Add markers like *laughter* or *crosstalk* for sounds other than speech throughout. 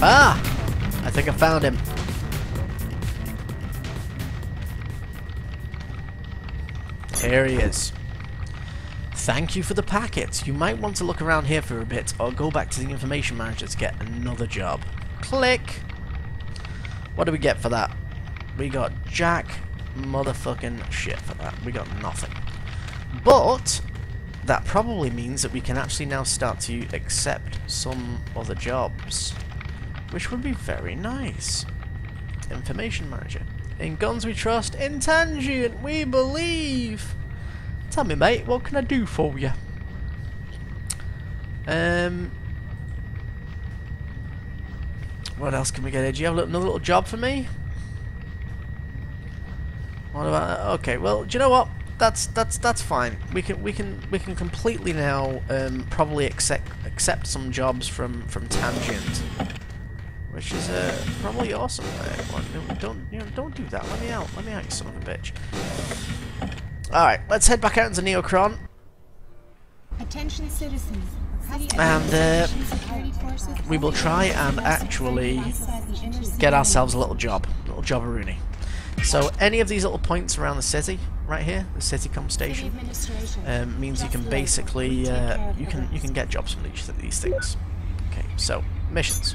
Ah! I think I found him. Here he is. Thank you for the packet. You might want to look around here for a bit or go back to the information manager to get another job. Click. What do we get for that? We got jack motherfucking shit for that. We got nothing. But that probably means that we can actually now start to accept some other jobs. Which would be very nice. Information manager. In guns we trust, in tangent we believe. Tell me, mate, what can I do for you? Um, what else can we get here? Do you have another little job for me? What about? Okay, well, do you know what? That's that's that's fine. We can we can we can completely now um, probably accept accept some jobs from from Tangent, which is uh, probably awesome. Uh, don't don't you know, don't do that. Let me out. Let me out, you son of a bitch. Alright, let's head back out into Neocron. Attention citizens. And uh, we will try and actually get ourselves a little job, a little job Rooney. So any of these little points around the city, right here, the Citycom station, um, means you can basically uh, you can you can get jobs from each of these things. Okay, so missions.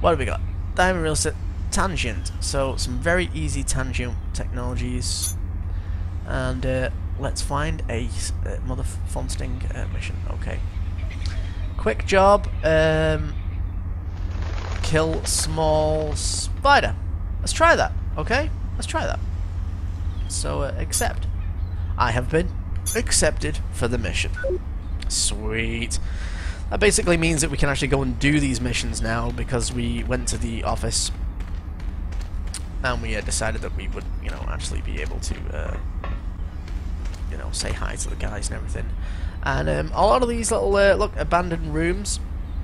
What have we got? Diamond real estate tangent. So some very easy tangent technologies and uh, let's find a uh, Mother Fonsting uh, mission. Okay. Quick job. Um, kill small spider. Let's try that. Okay. Let's try that. So uh, accept. I have been accepted for the mission. Sweet. That basically means that we can actually go and do these missions now because we went to the office and we uh, decided that we would, you know, actually be able to uh, you know, say hi to the guys and everything. And um, a lot of these little, uh, look, abandoned rooms,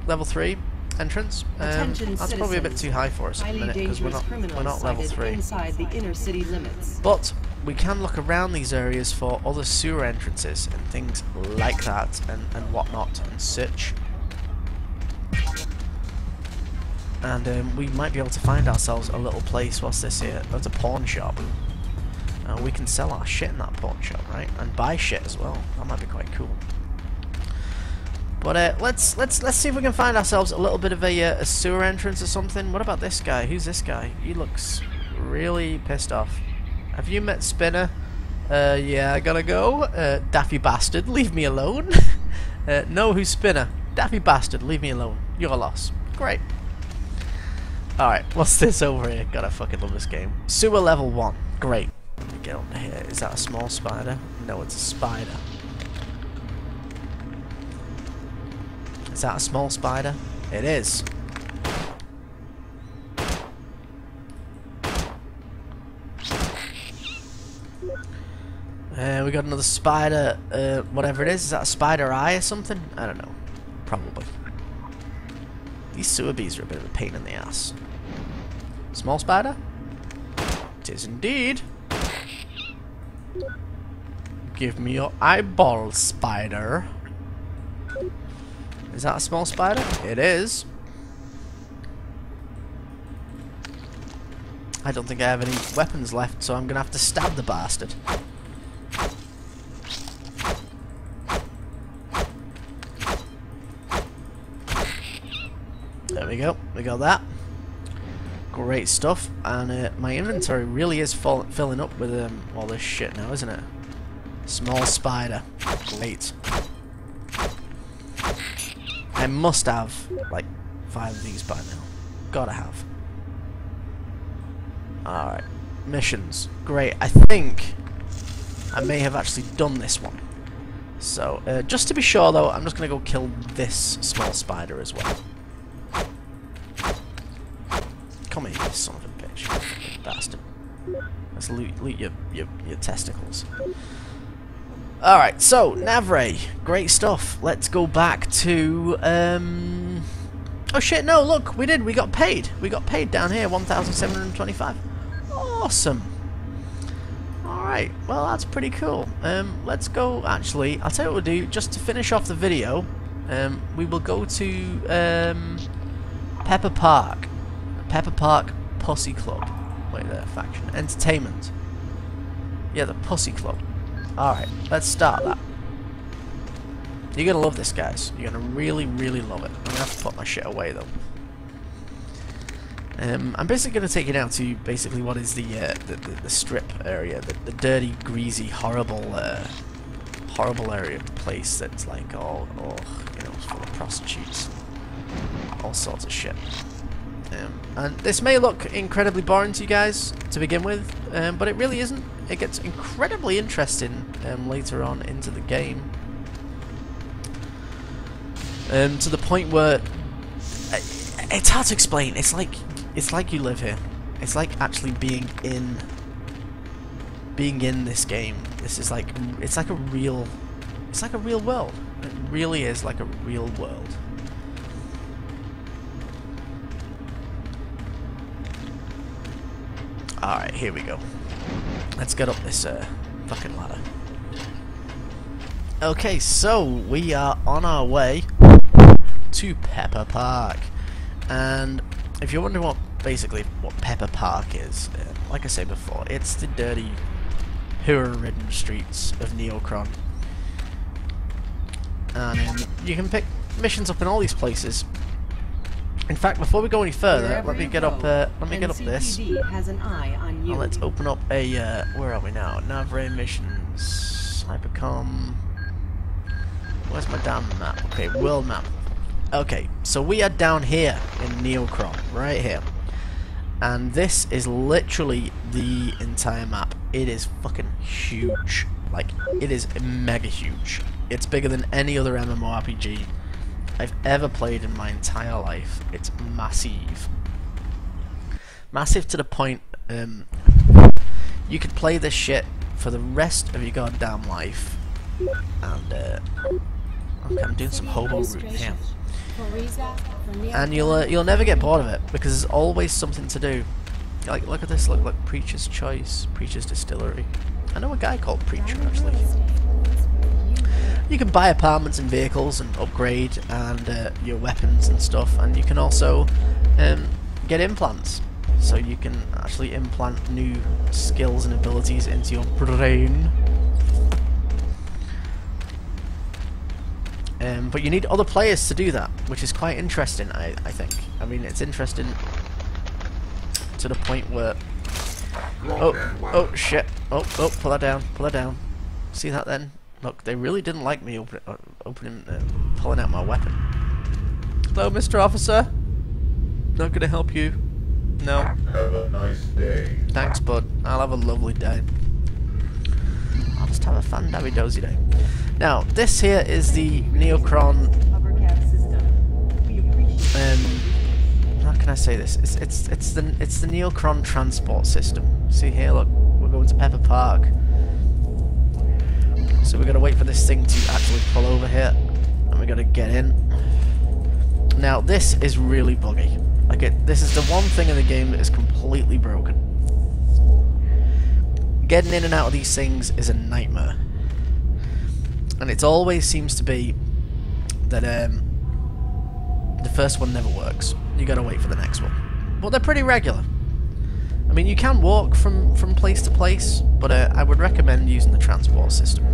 level 3 entrance, um, that's probably a bit too high for us at the minute, because we're not, we're not level 3. Inside the inner city limits. But we can look around these areas for other sewer entrances and things like that and, and whatnot and search. And um, we might be able to find ourselves a little place, what's this here? That's a pawn shop. Uh, we can sell our shit in that pawn shop, right? And buy shit as well. That might be quite cool. But uh, let's let's let's see if we can find ourselves a little bit of a, uh, a sewer entrance or something. What about this guy? Who's this guy? He looks really pissed off. Have you met Spinner? Uh, yeah, I gotta go. Uh, Daffy bastard, leave me alone. *laughs* uh, know who's Spinner? Daffy bastard, leave me alone. Your loss. Great. Alright, what's *laughs* this over here? I fucking love this game. Sewer level 1. Great. Get on here. Is that a small spider? No, it's a spider. Is that a small spider? It is. Uh, we got another spider, uh, whatever it is. Is that a spider eye or something? I don't know. Probably. These sewer bees are a bit of a pain in the ass. Small spider? It is indeed. Give me your eyeball, spider. Is that a small spider? It is. I don't think I have any weapons left, so I'm going to have to stab the bastard. There we go. We got that. Great stuff. And uh, my inventory really is filling up with um, all this shit now, isn't it? Small spider. Great. I must have, like, five of these by now. Gotta have. Alright. Missions. Great. I think I may have actually done this one. So, uh, just to be sure, though, I'm just going to go kill this small spider as well. Come here, son of a bitch. Bastard. Let's loot, loot your, your, your testicles. Alright, so, Navray. Great stuff. Let's go back to... Um... Oh shit, no, look, we did. We got paid. We got paid down here, 1,725. Awesome. Alright, well, that's pretty cool. Um, let's go, actually, I'll tell you what we'll do. Just to finish off the video, um, we will go to... Um, Pepper Park. Pepper Park Pussy Club. Wait there, faction. Entertainment. Yeah, the Pussy Club. Alright, let's start that. You're gonna love this, guys. You're gonna really, really love it. I'm gonna have to put my shit away, though. Um, I'm basically going to take you down to basically what is the uh, the, the, the, strip area, the, the dirty, greasy, horrible, uh, horrible area of the place that's like all, you know, full of prostitutes, all sorts of shit. Um, and this may look incredibly boring to you guys to begin with, um, but it really isn't. It gets incredibly interesting um, later on into the game. Um, to the point where uh, it's hard to explain. It's like it's like you live here. It's like actually being in being in this game. This is like it's like a real it's like a real world. It really is like a real world. Alright, here we go. Let's get up this uh, fucking ladder. Okay, so we are on our way to Pepper Park. And if you're wondering what basically what Pepper Park is, uh, like I said before, it's the dirty, hero-ridden streets of Neocron. And you can pick missions up in all these places. In fact, before we go any further, Wherever let me get go, up. Uh, let me get up this. Has an eye on you. And let's open up a. Uh, where are we now? Navray missions. Hypercom. Where's my damn map? Okay, world map. Okay, so we are down here in Neocron, right here. And this is literally the entire map. It is fucking huge. Like, it is mega huge. It's bigger than any other MMORPG I've ever played in my entire life. It's massive. Massive to the point, um, you could play this shit for the rest of your goddamn life. And, uh, okay, I'm doing some hobo route here and you'll uh, you'll never get bored of it because there's always something to do. Like look at this, look like Preacher's Choice, Preacher's Distillery. I know a guy called Preacher actually. You can buy apartments and vehicles and upgrade and uh, your weapons and stuff, and you can also um, get implants. So you can actually implant new skills and abilities into your brain. Um, but you need other players to do that, which is quite interesting, I, I think. I mean, it's interesting to the point where... Oh, oh, shit. Oh, oh, pull that down, pull that down. See that then? Look, they really didn't like me open, uh, opening, uh, pulling out my weapon. Hello, Mr. Officer. Not gonna help you. No. Have a nice day. Thanks, bud. I'll have a lovely day. I'll just have a fun dabby dozy day. Now, this here is the Neocron. Um, how can I say this? It's it's it's the it's the Neocron transport system. See here, look, we're going to Pepper Park. So we're gonna wait for this thing to actually pull over here, and we're gonna get in. Now, this is really buggy. Like it, this is the one thing in the game that is completely broken. Getting in and out of these things is a nightmare and it always seems to be that um, the first one never works. You gotta wait for the next one. But they're pretty regular. I mean, you can walk from, from place to place, but uh, I would recommend using the transport system.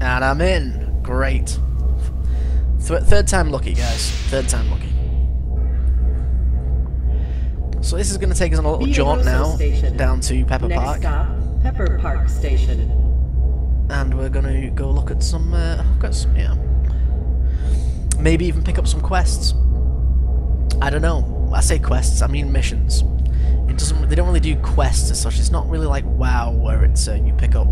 And I'm in. Great. Th third time lucky, guys. Third time lucky. So this is going to take us on a little jaunt now, Station. down to Pepper Next Park. Stop, Pepper Park Station and we're gonna go look at some, uh, at some, yeah, maybe even pick up some quests. I don't know. I say quests, I mean missions. It doesn't. They don't really do quests as such. It's not really like WoW, where it's uh, you pick up,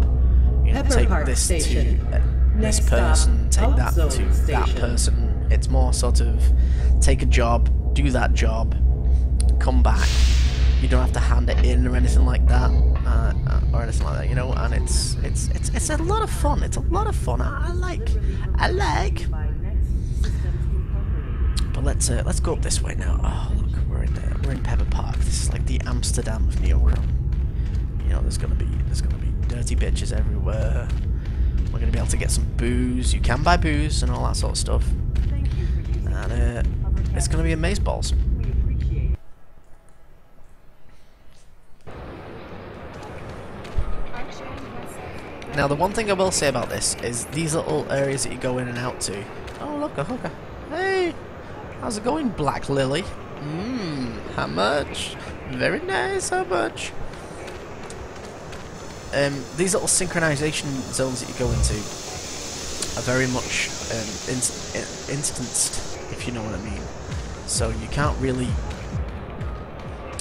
you know, take this Station. to uh, this person, take that to Station. that person. It's more sort of take a job, do that job, come back. You don't have to hand it in or anything like that. Uh, uh or anything like that, you know. And it's it's it's it's a lot of fun. It's a lot of fun. I, I like, I like. But let's uh, let's go up this way now. Oh look, we're in uh, we're in Pepper Park. This is like the Amsterdam of Neocron. You know, there's gonna be there's gonna be dirty bitches everywhere. We're gonna be able to get some booze. You can buy booze and all that sort of stuff. And uh, it's to be amazeballs. balls. Now the one thing I will say about this is these little areas that you go in and out to. Oh look, a hooker. Hey! How's it going, Black Lily? Mmm, how much? Very nice, how much? Um, these little synchronization zones that you go into are very much um, inst instanced, if you know what I mean. So you can't really,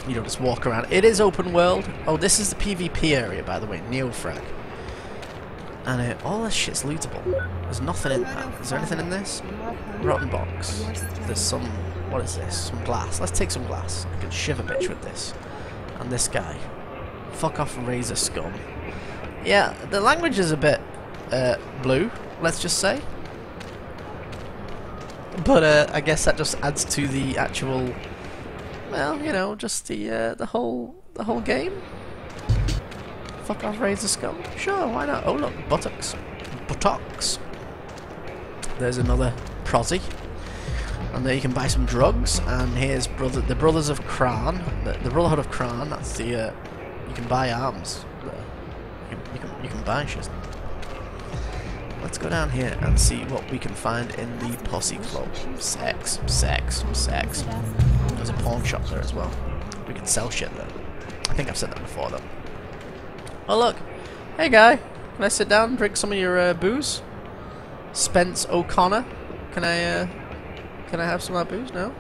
you know, just walk around. It is open world. Oh, this is the PvP area, by the way, Neofrag. And uh, all this shit's lootable. There's nothing in that. Is there anything in this? Rotten box. There's some... What is this? Some glass. Let's take some glass. I can shiv a bitch with this. And this guy. Fuck off Razor Scum. Yeah, the language is a bit uh, blue, let's just say. But uh, I guess that just adds to the actual, well, you know, just the uh, the whole the whole game. Fuck off, Razor Scum. Sure, why not? Oh look, buttocks, buttocks. There's another prosy. And there you can buy some drugs. And here's brother, the Brothers of Crahn, the, the Brotherhood of Crahn. That's the uh, you can buy arms. You, you can you can buy shit. Let's go down here and see what we can find in the Posse Club. Sex, sex, sex. There's a pawn shop there as well. We can sell shit there. I think I've said that before though. Oh look, hey guy, can I sit down and drink some of your uh, booze? Spence O'Connor, can I uh, can I have some of that booze? No.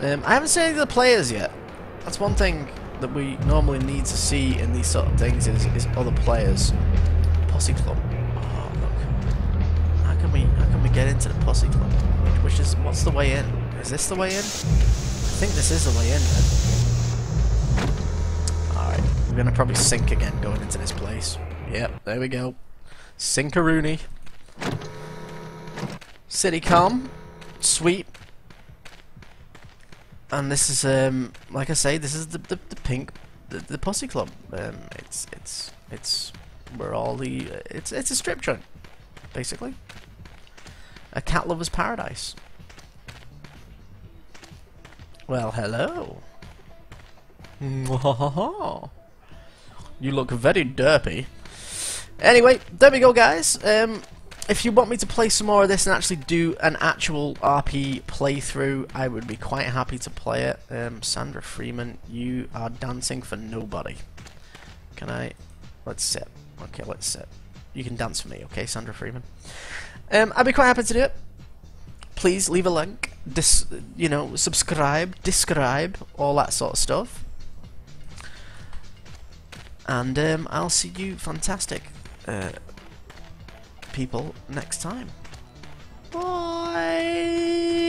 Um, I haven't seen any of the players yet. That's one thing that we normally need to see in these sort of things is, is other players. Posse Club. Oh look. How can we how can we get into the Posse Club? Which is what's the way in? Is this the way in? I think this is the way in then. We're gonna probably sink again going into this place. Yep, there we go. Sinkaroonie. Citycom. Sweet. And this is, um, like I say, this is the the, the pink, the, the posse club. Um, it's it's it's where all the it's it's a strip joint, basically. A cat lover's paradise. Well, hello. *laughs* you look very derpy. Anyway, there we go, guys. Um, if you want me to play some more of this and actually do an actual RP playthrough, I would be quite happy to play it. Um, Sandra Freeman, you are dancing for nobody. Can I? Let's sit. Okay, let's sit. You can dance for me, okay, Sandra Freeman? Um, I'd be quite happy to do it. Please leave a link, dis, you know, subscribe, describe, all that sort of stuff. And um, I'll see you fantastic uh, people next time. Bye!